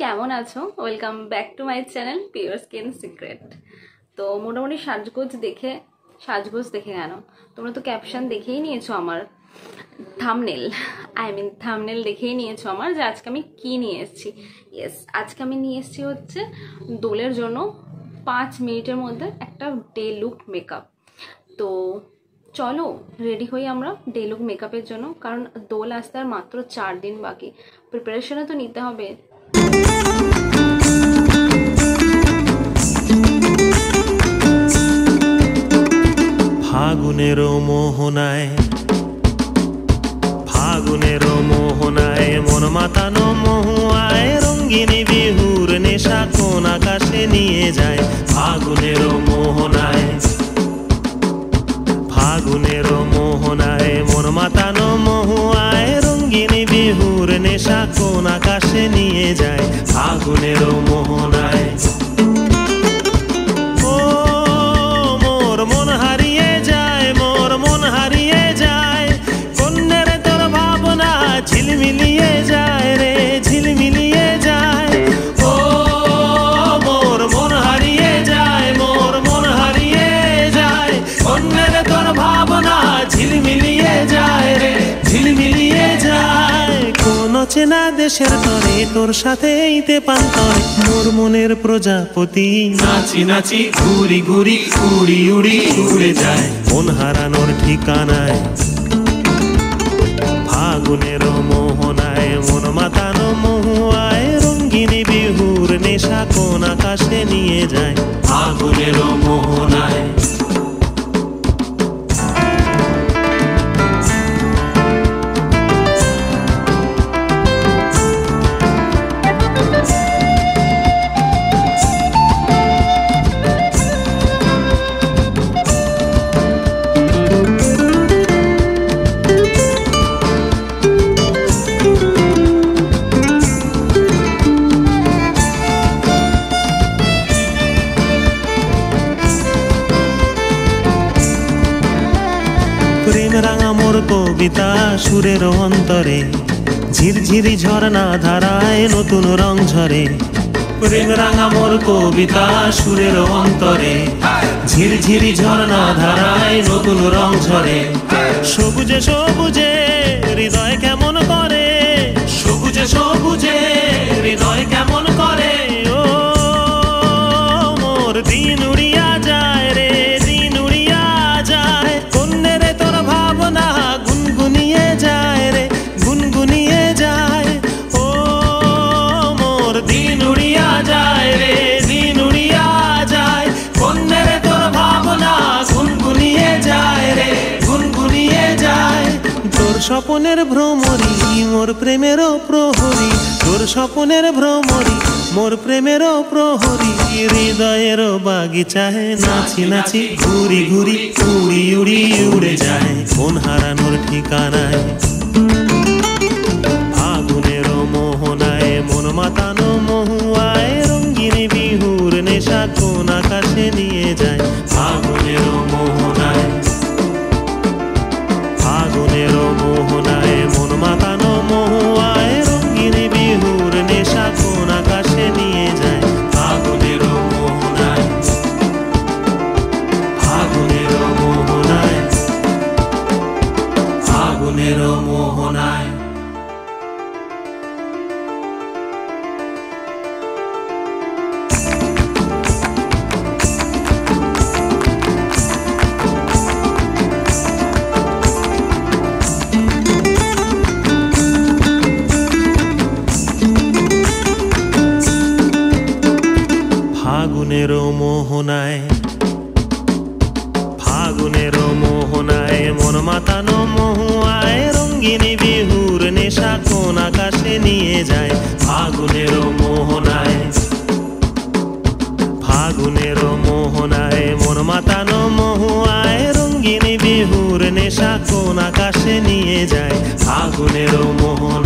কেমন আছো? Welcome back to my channel pure skin secret তো মোটামুটি সাজগোজ দেখে সাজগোজ দেখে কেন? তোমরা তো ক্যাপশন দেখেই নিয়েছো আমার থামনেল আই মিন থামনেল দেখেই নিয়েছো আমার যে আজকে আমি কি নিয়ে এসেছি। ইয়েস আজকে আমি নিয়ে এসেছি হচ্ছে দোলের জন্য পাঁচ মিনিটের মধ্যে একটা ডে লুক মেকআপ তো চলো রেডি হই আমরা ডে লুক মেকআপের জন্য, কারণ দোল আসতে আর মাত্র চার দিন বাকি। প্রিপারেশনও তো নিতে হবে। ফাগুনের মোহনায় ফাগুনের মোহনায় মন মাতানো মহুয়ায় রঙ্গিনী বিহুর নেশা কোন আকাশে নিয়ে যায় ফাগুনের মোহনায় ফাগুনের মোহনায় মন মাতানো মহুয়ায় রঙ্গিনী বিহুর নেশা কোন আকাশে নিয়ে যায়। ফাগুনের মোহনায় চেনা দেশের তরে, তোর সাথে এইতে পান্তরে মোর মনের প্রজাপতি নাচি নাচি, ঘুরি ঘুরি, উড়ি উড়ি উড়ে যায়। মন হারানোর ঠিকানায়, ফাগুনের মোহনায়, মন মাতানো মহুয়ায়, রঙ্গিনী বিহুর নেশা কোন আকাশে নিয়ে যায়। ফাগুনের মোহনায়। রাঙা মোর কবিতা সুরের অন্তরে। ঝিরঝিরি ঝর্ণা ধারায় নতুন রং ঝরে। প্রেম রাঙা মোর কবিতা সুরের অন্তরে। ঝিরঝিরি ঝর্ণা ধারায় নতুন রং ঝরে। সবুজে সবুজে হৃদয় কেমন করে? সবুজে সবুজে হৃদয় কেমন করে? স্বপনের ভ্রমরি, মোর প্রেমেরও প্রহরী। তোর স্বপনের ভ্রমরি, মোর প্রেমেরও প্রহরী। হৃদয়ের বাগিচায় নাচি নাচি ঘুরি ঘুরি উড়ি উড়ি উড়ে যায়। কোন হারানোর ঠিকানায় ফাগুনের মোহনায় মন মাতানো মহুয়ায় রঙ্গিনী বিহুর নেশা কোন আকাশে নিয়ে যায়। ফাগুনের মোহনায় ফাগুনের মোহনায় মন মাতানো মহুয়ায় রঙ্গিনী বিহুর নেশা কোন আকাশে নিয়ে যায়। ফাগুনের মোহনায় ফাগুনের মোহনায় মন মাতানো মহুয়ায় রঙ্গিনী বিহুর নেশা কোন আকাশে নিয়ে যায়। ফাগুনের মোহনায়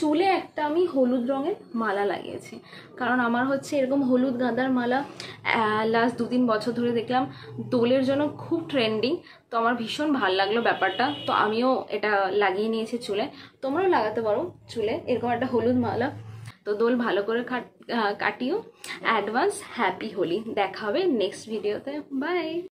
চুলে একটা আমি হলুদ রঙের মালা লাগিয়েছি। কারণ আমার হচ্ছে এরকম হলুদ গাঁদার মালা লাস্ট দু তিন বছর ধরে দেখলাম দোলের জন্য খুব ট্রেন্ডিং তো আমার ভীষণ ভালো লাগল ব্যাপারটা। তো আমিও এটা লাগিয়ে নিয়েছি চুলে। তোমরাও লাগাতে পারো চুলে, এরকম একটা হলুদ মালা। তো দোল ভালো করে কাট- কাটিও। Advance happy Holi. দেখা হবে নেক্সট ভিডিওতে বাই